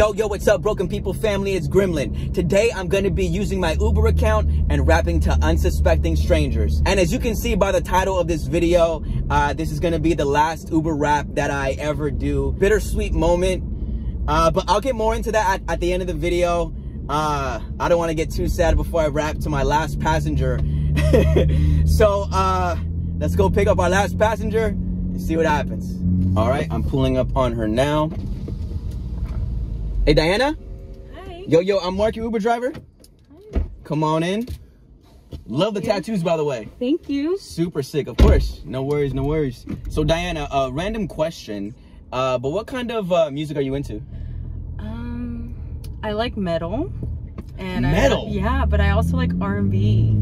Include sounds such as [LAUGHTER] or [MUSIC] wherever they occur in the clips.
Yo, yo, what's up, broken people family? It's Gremlin. Today, I'm gonna be using my Uber account and rapping to unsuspecting strangers. And as you can see by the title of this video, uh, this is gonna be the last Uber rap that I ever do. Bittersweet moment. Uh, but I'll get more into that at, at the end of the video. Uh, I don't wanna get too sad before I rap to my last passenger. [LAUGHS] so, uh, let's go pick up our last passenger and see what happens. All right, I'm pulling up on her now. Hey, Diana? Hi. Yo, yo, I'm Mark, your Uber driver. Hi. Come on in. Love the tattoos, by the way. Thank you. Super sick, of course. No worries, no worries. So, Diana, a uh, random question, uh, but what kind of uh, music are you into? Um, I like metal. And Metal? I, yeah, but I also like R&B.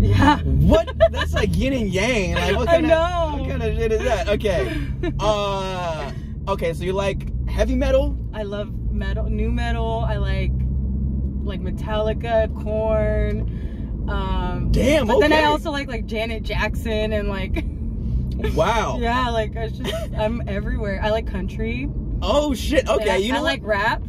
Yeah. What? [LAUGHS] That's like yin and yang. Like, what I kind know. of what kind of shit is that? Okay. [LAUGHS] Uh, okay. So you like heavy metal? I love metal, nu metal. I like like Metallica, Korn. Um, Damn. but okay. then I also like like Janet Jackson and like [LAUGHS] Wow. yeah, like I just I'm everywhere. I like country. Oh shit. Okay. I, you know I like what? rap.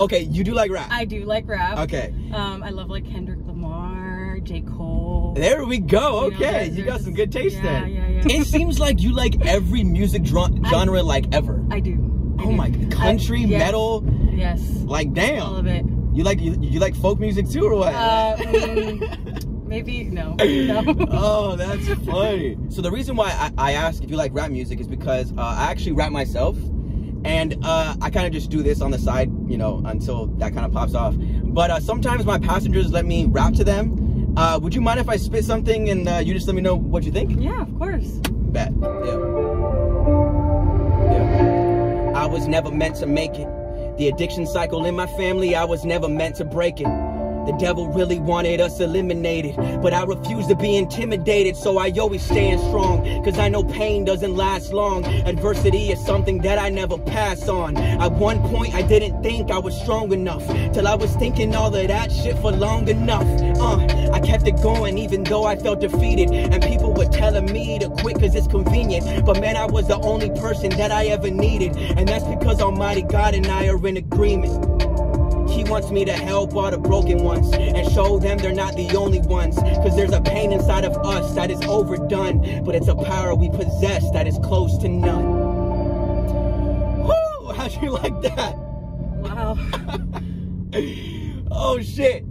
Okay, you do like rap. I do like rap. Okay. Um, I love like Kendrick Lamar, J. Cole. There we go. You know, Okay, you got some good taste yeah, then. Yeah, yeah, It seems like you like every music genre like ever. I do. Oh my, country, I- yes, metal, Yes. like damn. All of it. You like you, you like folk music too or what? Uh, mm, maybe no. [LAUGHS] No. oh, that's funny. So the reason why I, I ask if you like rap music is because uh, I actually rap myself, and uh, I kind of just do this on the side, you know, until that kind of pops off. But uh, sometimes my passengers let me rap to them. Uh, would you mind if I spit something and uh, you just let me know what you think? yeah, of course. Bet. Yeah. Was never meant to make it. The addiction cycle in my family, I was never meant to break it. The devil really wanted us eliminated, but I refuse to be intimidated, so I always stand strong. Cause I know pain doesn't last long. Adversity is something that I never pass on. At one point, I didn't think I was strong enough, till I was thinking all of that shit for long enough. Uh, I kept it going even though I felt defeated, and people were telling me to quit cause it's convenient. But man, I was the only person that I ever needed, and that's because Almighty God and I are in agreement. Wants me to help all the broken ones and show them they're not the only ones. Cause there's a pain inside of us that is overdone, but it's a power we possess that is close to none. Woo! How'd you like that? Wow. [LAUGHS] oh shit.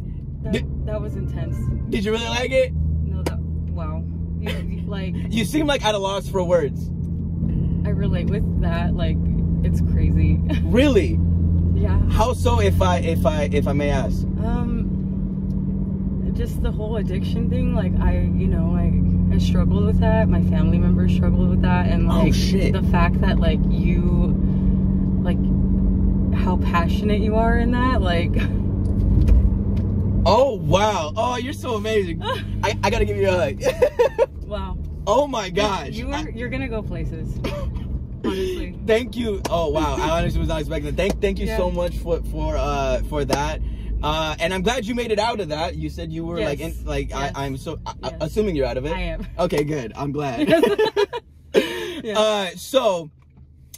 That, Did, that was intense. did you really like it? No, that wow. You, you, like You seem like at a loss for words. I relate with that. Like it's crazy. [LAUGHS] Really? Yeah. How so if I if I if I may ask? Um, just the whole addiction thing. Like I, you know, I I struggled with that. My family members struggled with that, and Oh, like shit. the fact that like you, like how passionate you are in that. Like [LAUGHS] Oh wow. Oh you're so amazing. [LAUGHS] I, I gotta give you a hug. [LAUGHS] wow. oh my gosh. You are, you're gonna go places. Honestly. [LAUGHS] thank you. Oh wow, I honestly was not expecting that. Thank thank you so much for for uh for that. Uh, and I'm glad you made it out of that. You said you were like in, like Yes. I, I'm so I, Yes. assuming you're out of it. I am. Okay, good. I'm glad. [LAUGHS] Yeah. [LAUGHS] Uh, so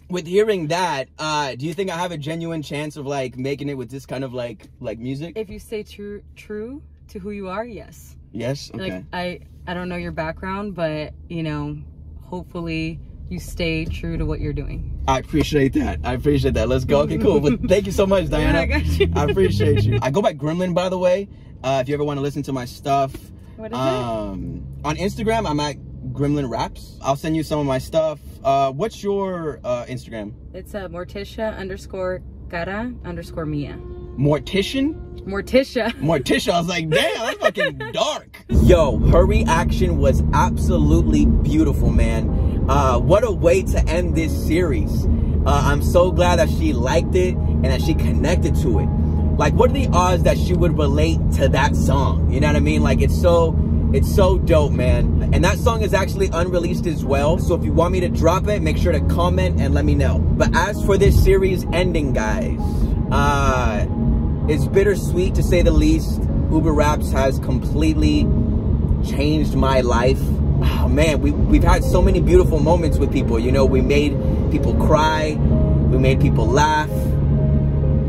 with hearing that, uh, do you think I have a genuine chance of like making it with this kind of like like music? If you stay true true to who you are, yes. yes. Okay. Like I I don't know your background, but you know, hopefully you stay true to what you're doing. I appreciate that. I appreciate that. Let's go. Okay, cool. But [LAUGHS] thank you so much, Diana. I got you. I appreciate you. I go by Gremlin, by the way. Uh, if you ever want to listen to my stuff, What is um, on Instagram, I'm at Gremlin Raps. I'll send you some of my stuff. Uh, what's your uh, Instagram? It's a Morticia underscore cara underscore Mia. Mortician? Morticia. [LAUGHS] Morticia. I was like, damn, that's fucking dark. Yo, her reaction was absolutely beautiful, man. Uh, what a way to end this series. Uh, I'm so glad that she liked it and that she connected to it. Like, what are the odds that she would relate to that song? You know what I mean? Like, it's so, it's so dope, man. And that song is actually unreleased as well. So if you want me to drop it, make sure to comment and let me know. But as for this series ending, guys, uh, it's bittersweet to say the least. Uber Raps has completely changed my life. Oh, man, we, we've had so many beautiful moments with people. You know, we made people cry, we made people laugh,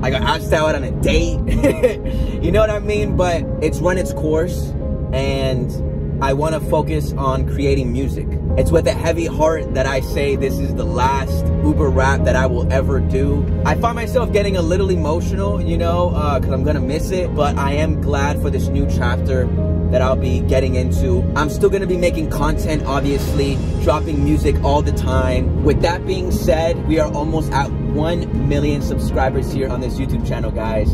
I got asked out on a date. [LAUGHS] you know what I mean? But it's run its course and I want to focus on creating music. It's with a heavy heart that I say this is the last Uber rap that I will ever do. I find myself getting a little emotional, you know, because uh, I'm going to miss it, but I am glad for this new chapter that I'll be getting into. I'm still gonna be making content, obviously, dropping music all the time. With that being said, we are almost at 1 million subscribers here on this YouTube channel, guys.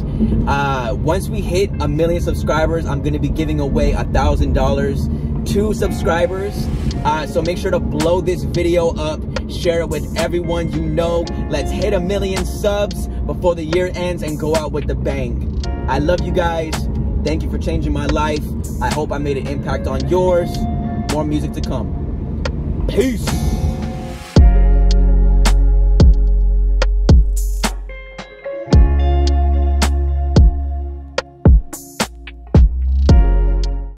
Uh, once we hit a million subscribers, I'm gonna be giving away a $1,000 to subscribers. Uh, so make sure to blow this video up, share it with everyone you know. Let's hit a million subs before the year ends and go out with the bang. I love you guys. Thank you for changing my life. I hope I made an impact on yours. More music to come. Peace.